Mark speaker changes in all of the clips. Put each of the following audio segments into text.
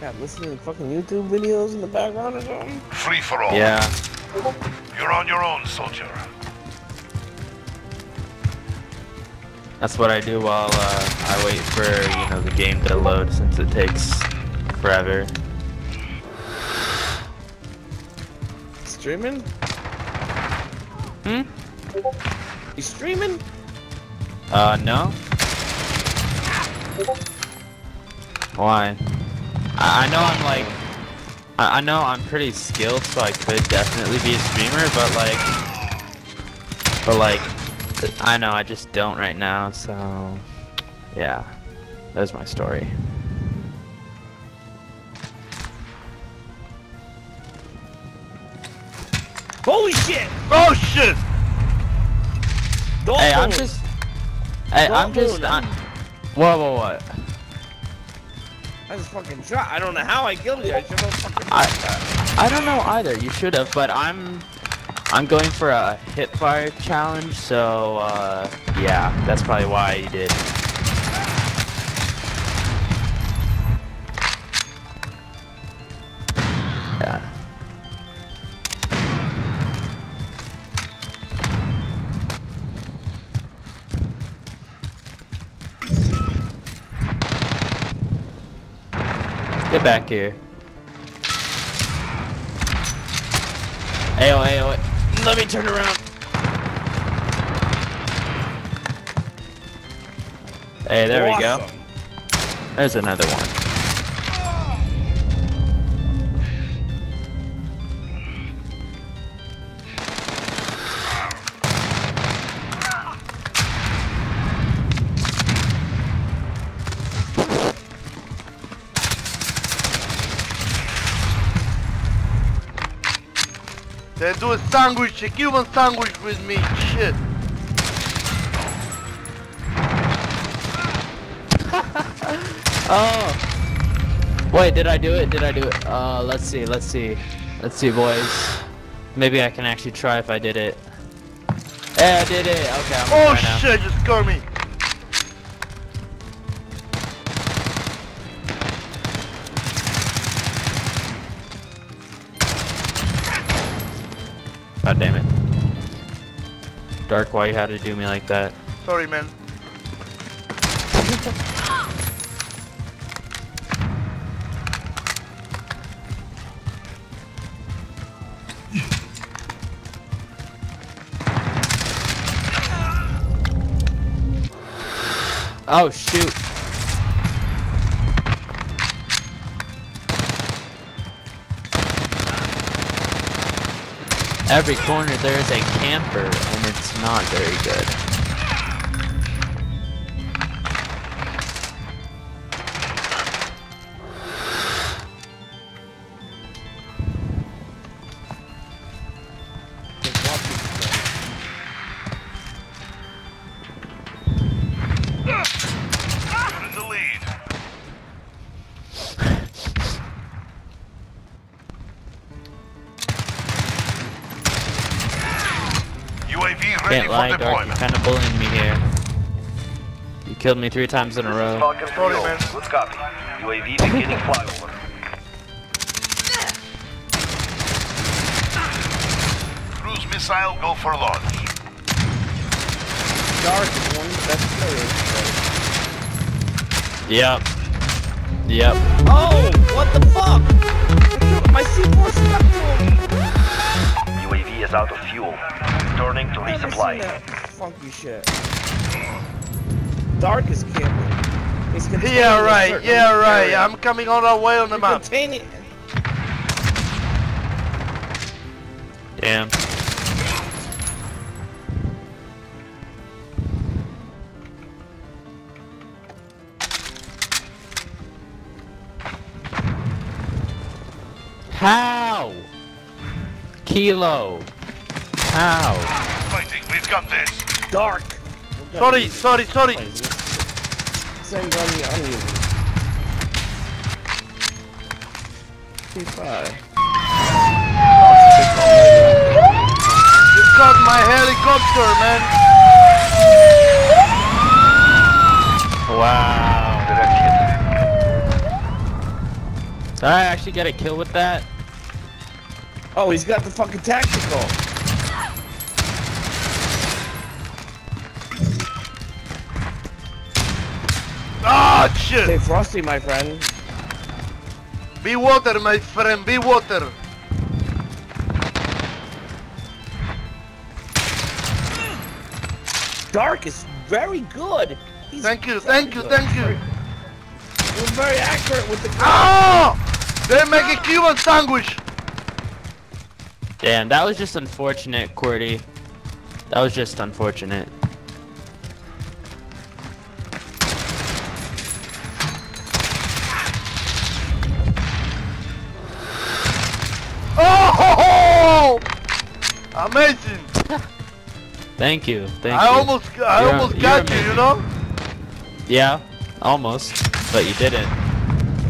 Speaker 1: God, listening to fucking YouTube videos in the background or something?
Speaker 2: Free for all.
Speaker 3: Yeah.
Speaker 2: You're on your own, soldier.
Speaker 3: That's what I do while uh, I wait for, you know, the game to load since it takes forever.
Speaker 1: Streaming?
Speaker 3: Hmm?
Speaker 1: You streaming?
Speaker 3: Uh, no? Why? I, I know I'm like... I, I know I'm pretty skilled, so I could definitely be a streamer, but like... But like... I know, I just don't right now, so... Yeah. That's my story.
Speaker 1: Holy shit!
Speaker 2: Oh shit!
Speaker 1: Don't
Speaker 3: Hey, I'm just... Hey, I'm
Speaker 1: Don't
Speaker 3: just...
Speaker 1: move.
Speaker 3: I'm, whoa, whoa, what?
Speaker 1: I just fucking shot. I don't know how I killed you. I should have fucking.
Speaker 3: I I don't know either. You should have, but I'm I'm going for a hip fire challenge, so uh, yeah, that's probably why you did. Back here. Ayo, ayo, let me turn around. Hey, there we go. There's another one.
Speaker 2: They do a sandwich, a Cuban sandwich with me. Shit.
Speaker 3: Oh! Wait, did I do it? Did I do it? Uh, let's see, let's see. Let's see, boys. Maybe I can actually try if I did it. Hey, I did it! Okay, I'm
Speaker 2: Oh
Speaker 3: gonna now.
Speaker 2: shit! Just got me.
Speaker 3: Dark, why you had to do me like that?
Speaker 2: Sorry, man.
Speaker 3: Oh, shoot. Every corner there is a camper, and it's not very good. Can't lie, Dark, you're kind of bullying me here. You killed me three times in a row.
Speaker 4: Falcon
Speaker 2: Sorry, man.
Speaker 4: Good copy. UAV beginning flyover.
Speaker 2: Cruise missile go for launch.
Speaker 1: Dark is one of the best players.
Speaker 3: Yep. Yep.
Speaker 1: Oh, what the fuck? To Never seen
Speaker 4: resupply.
Speaker 1: that funky shit. Dark is camping. He's containing
Speaker 2: Yeah,
Speaker 1: a
Speaker 2: right.
Speaker 1: certain
Speaker 2: Yeah, right.
Speaker 1: area.
Speaker 2: I'm coming all the way on the
Speaker 1: You're
Speaker 2: map.
Speaker 1: containing.
Speaker 3: Damn. How? Kilo. How?
Speaker 2: Fighting. We've got this.
Speaker 1: Dark.
Speaker 2: Sorry, sorry, sorry.
Speaker 1: Same gun you unused. P5.
Speaker 2: You got my helicopter, man.
Speaker 3: Wow. Did I actually get a kill with that?
Speaker 1: Oh, he's got the fucking tactical.
Speaker 2: Ah, shit!
Speaker 1: Stay frosty, my friend.
Speaker 2: Be water, my friend, be water.
Speaker 1: Dark is very good. He's
Speaker 2: Thank you, thank you,
Speaker 1: good.
Speaker 2: thank you.
Speaker 1: You're very accurate with the gun.
Speaker 2: Ah! They make a Cuban sandwich.
Speaker 3: Damn, that was just unfortunate, Cordy. That was just unfortunate.
Speaker 2: Amazing!
Speaker 3: Thank you, thank
Speaker 2: I
Speaker 3: you.
Speaker 2: almost, I
Speaker 3: You're-
Speaker 2: almost got you, you know?
Speaker 3: Yeah, almost, but you didn't.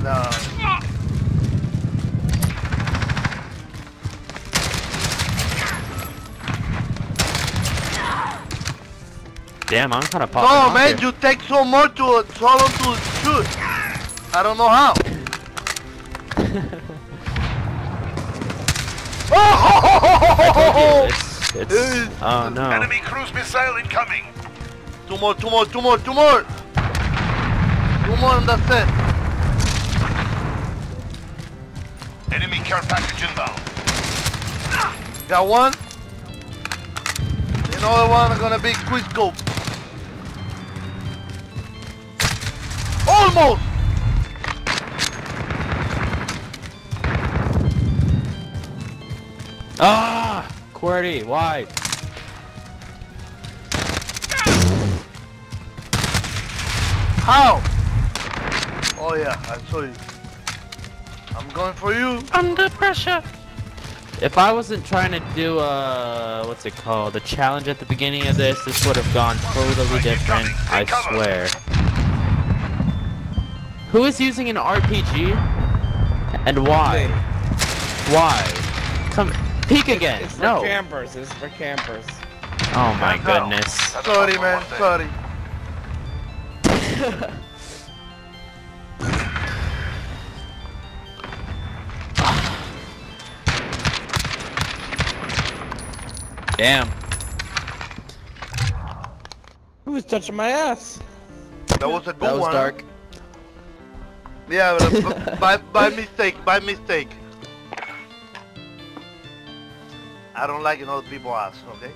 Speaker 2: No.
Speaker 3: Damn, I'm kind of popping
Speaker 2: No, man,
Speaker 3: here.
Speaker 2: you take so much to, so long to shoot. I don't know how.
Speaker 3: Oh, I told you,
Speaker 2: oh!
Speaker 3: it's, it's,
Speaker 2: It's-
Speaker 3: oh no.
Speaker 5: Enemy cruise missile incoming.
Speaker 2: Two more, two more, two more, two more. Two more and that's it.
Speaker 5: Enemy care package inbound.
Speaker 2: Got one. The other one is gonna be quick scope. Almost!
Speaker 3: Ah, Cordy, why?
Speaker 2: How? Oh yeah, I saw you. I'm going for you.
Speaker 3: Under pressure. If I wasn't trying to do uh, what's it called, the challenge at the beginning of this, this would have gone totally different. I swear. Who is using an RPG? And why? Why? Come, peek again.
Speaker 1: It's for
Speaker 3: No.
Speaker 1: campers. It's for campers.
Speaker 3: Oh my
Speaker 5: Hands down.
Speaker 3: goodness.
Speaker 5: That's
Speaker 2: Sorry,
Speaker 5: also
Speaker 2: man.
Speaker 5: one thing.
Speaker 2: Sorry.
Speaker 3: Damn.
Speaker 1: Who was touching my ass?
Speaker 2: That was a good
Speaker 3: That was
Speaker 2: one.
Speaker 3: dark.
Speaker 2: Yeah, but by, by mistake, by mistake. I don't like another people ass, okay?